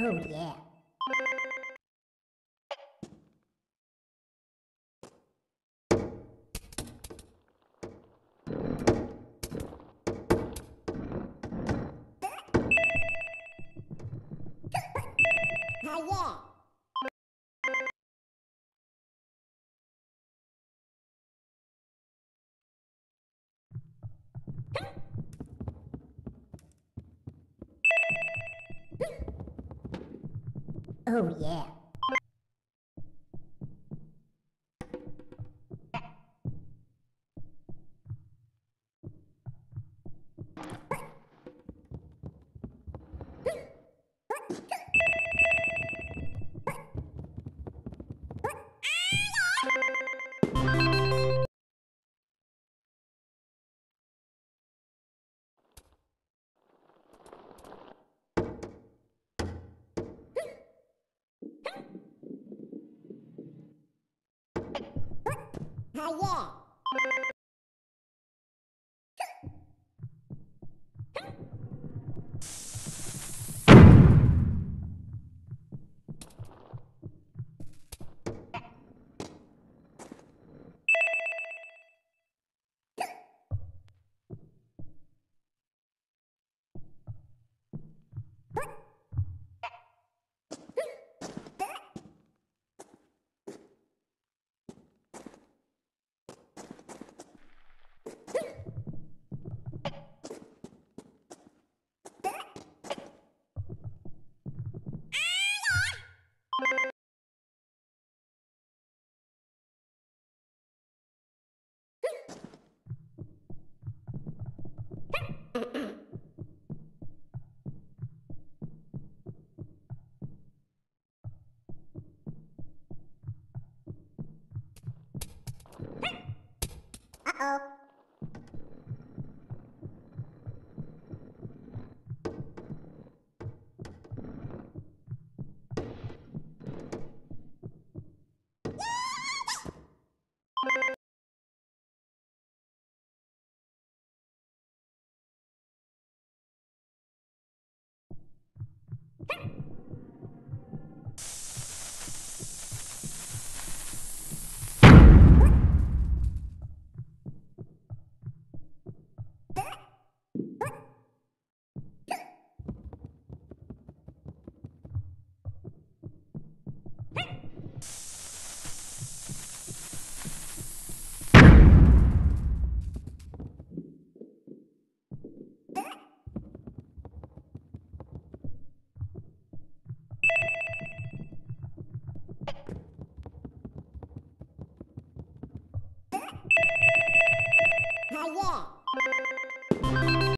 Oh yeah. Oh yeah. Oh yeah. 好啊 Hey!